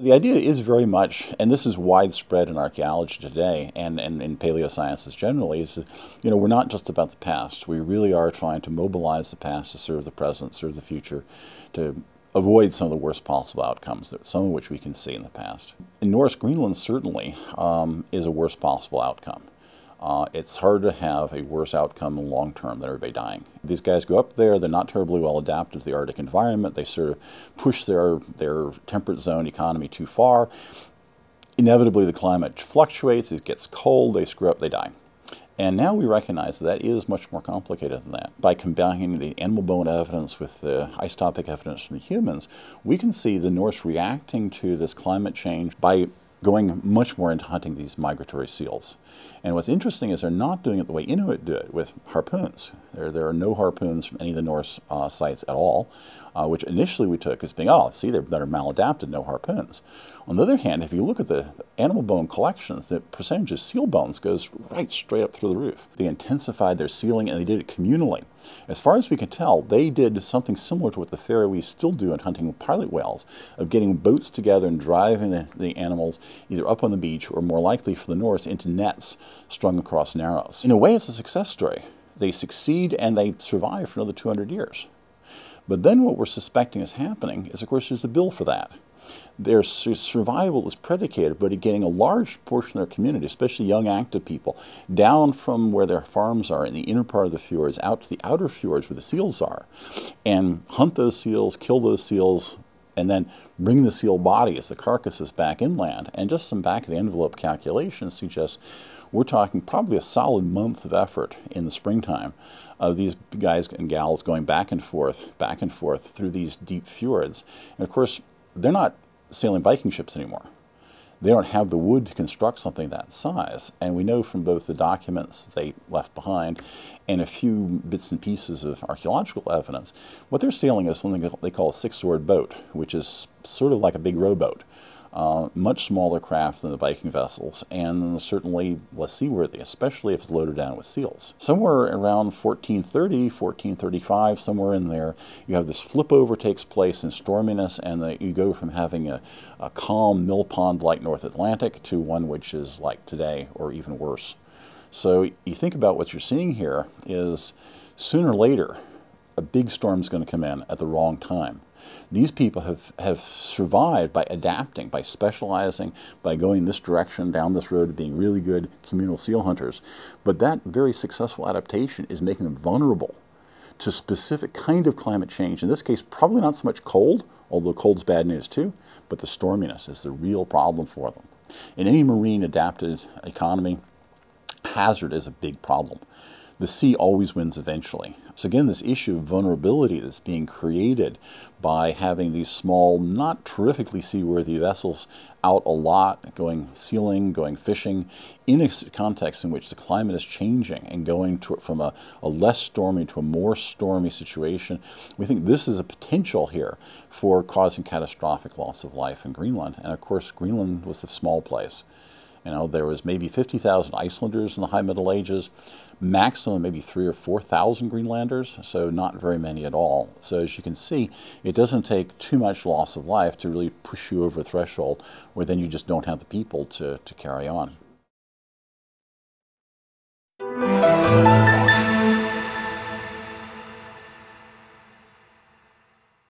The idea is very much, and this is widespread in archaeology today and, and in paleosciences generally, is that, you know, we're not just about the past. We really are trying to mobilize the past to serve the present, serve the future, to avoid some of the worst possible outcomes, some of which we can see in the past. In Norse Greenland, certainly, um, is a worst possible outcome. Uh, it's hard to have a worse outcome long term than everybody dying. These guys go up there, they're not terribly well adapted to the Arctic environment, they sort of push their, their temperate zone economy too far. Inevitably, the climate fluctuates, it gets cold, they screw up, they die. And now we recognize that, that is much more complicated than that. By combining the animal bone evidence with the isotopic evidence from humans, we can see the Norse reacting to this climate change by going much more into hunting these migratory seals. And what's interesting is they're not doing it the way Inuit do it with harpoons. There, there are no harpoons from any of the Norse uh, sites at all, uh, which initially we took as being, oh, see, they're, they're maladapted, no harpoons. On the other hand, if you look at the animal bone collections, the percentage of seal bones goes right straight up through the roof. They intensified their sealing and they did it communally. As far as we can tell, they did something similar to what the Faroese still do in hunting pilot whales, of getting boats together and driving the, the animals either up on the beach or more likely for the Norse into nets strung across narrows. In a way, it's a success story. They succeed and they survive for another 200 years. But then what we're suspecting is happening is, of course, there's a bill for that their survival is predicated by getting a large portion of their community, especially young active people, down from where their farms are in the inner part of the fjords out to the outer fjords where the seals are, and hunt those seals, kill those seals, and then bring the seal bodies, the carcasses, back inland. And just some back of the envelope calculations suggest we're talking probably a solid month of effort in the springtime of these guys and gals going back and forth, back and forth through these deep fjords. And of course, they're not sailing Viking ships anymore. They don't have the wood to construct something that size. And we know from both the documents they left behind and a few bits and pieces of archaeological evidence, what they're sailing is something they call a six-oared boat, which is sort of like a big rowboat uh, much smaller craft than the Viking vessels, and certainly less seaworthy, especially if it's loaded down with seals. Somewhere around 1430, 1435, somewhere in there, you have this flip over takes place in storminess, and the, you go from having a, a calm mill pond like North Atlantic to one which is like today, or even worse. So you think about what you're seeing here is sooner or later, a big storm is going to come in at the wrong time. These people have, have survived by adapting, by specializing, by going this direction, down this road, being really good communal seal hunters. But that very successful adaptation is making them vulnerable to specific kind of climate change. In this case, probably not so much cold, although cold's bad news too, but the storminess is the real problem for them. In any marine adapted economy, hazard is a big problem the sea always wins eventually. So again, this issue of vulnerability that's being created by having these small, not terrifically seaworthy vessels out a lot, going sealing, going fishing, in a context in which the climate is changing and going to, from a, a less stormy to a more stormy situation, we think this is a potential here for causing catastrophic loss of life in Greenland. And of course, Greenland was a small place. You know, there was maybe 50,000 Icelanders in the High Middle Ages, maximum maybe three or 4,000 Greenlanders, so not very many at all. So as you can see, it doesn't take too much loss of life to really push you over a threshold where then you just don't have the people to, to carry on.